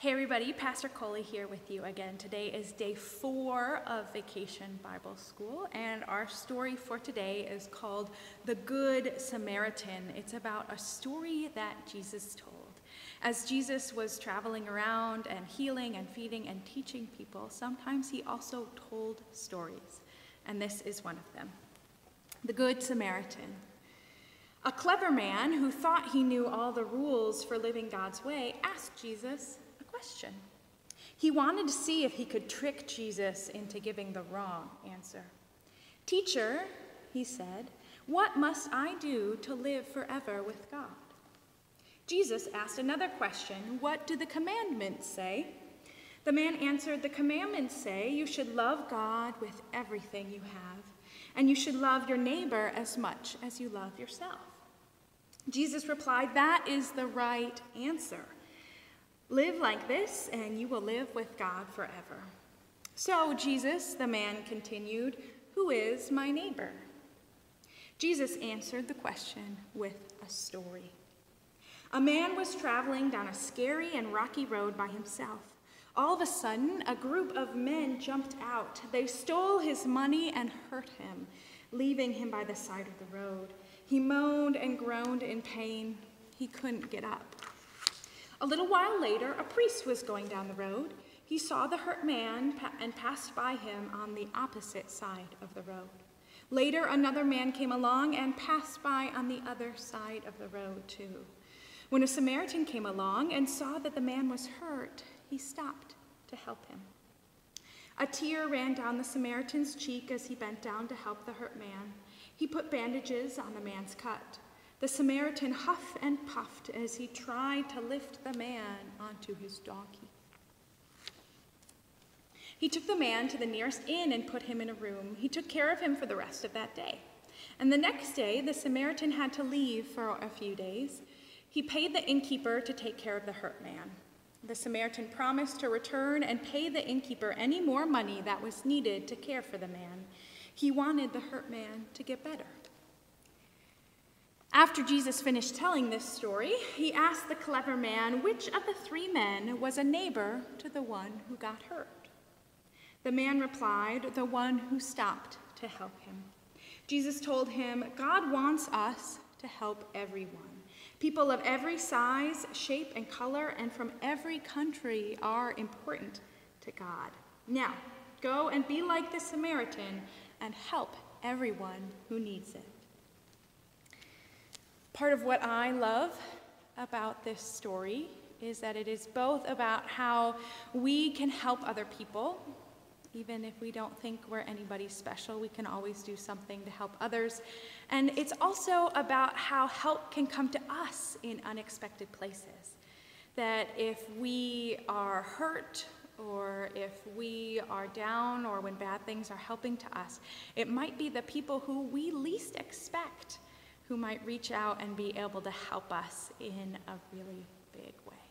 Hey, everybody, Pastor Colie here with you again. Today is day four of Vacation Bible School, and our story for today is called The Good Samaritan. It's about a story that Jesus told. As Jesus was traveling around and healing and feeding and teaching people, sometimes he also told stories, and this is one of them The Good Samaritan. A clever man who thought he knew all the rules for living God's way asked Jesus, question. He wanted to see if he could trick Jesus into giving the wrong answer. Teacher, he said, what must I do to live forever with God? Jesus asked another question What do the commandments say? The man answered, The commandments say you should love God with everything you have, and you should love your neighbor as much as you love yourself. Jesus replied, That is the right answer. Live like this, and you will live with God forever. So, Jesus, the man continued, Who is my neighbor? Jesus answered the question with a story. A man was traveling down a scary and rocky road by himself. All of a sudden, a group of men jumped out. They stole his money and hurt him, leaving him by the side of the road. He moaned and groaned in pain. He couldn't get up. A little while later, a priest was going down the road. He saw the hurt man and passed by him on the opposite side of the road. Later, another man came along and passed by on the other side of the road, too. When a Samaritan came along and saw that the man was hurt, he stopped to help him. A tear ran down the Samaritan's cheek as he bent down to help the hurt man. He put bandages on the man's cut. The Samaritan huffed and puffed as he tried to lift the man onto his donkey. He took the man to the nearest inn and put him in a room. He took care of him for the rest of that day. And the next day, the Samaritan had to leave for a few days. He paid the innkeeper to take care of the hurt man. The Samaritan promised to return and pay the innkeeper any more money that was needed to care for the man. He wanted the hurt man to get better. After Jesus finished telling this story, he asked the clever man which of the three men was a neighbor to the one who got hurt. The man replied, The one who stopped to help him. Jesus told him, God wants us to help everyone. People of every size, shape, and color, and from every country are important to God. Now, go and be like the Samaritan and help everyone who needs it. Part of what I love about this story is that it is both about how we can help other people. Even if we don't think we're anybody special, we can always do something to help others. And it's also about how help can come to us in unexpected places. That if we are hurt or if we are down or when bad things are helping to us, it might be the people who we least expect who might reach out and be able to help us in a really big way.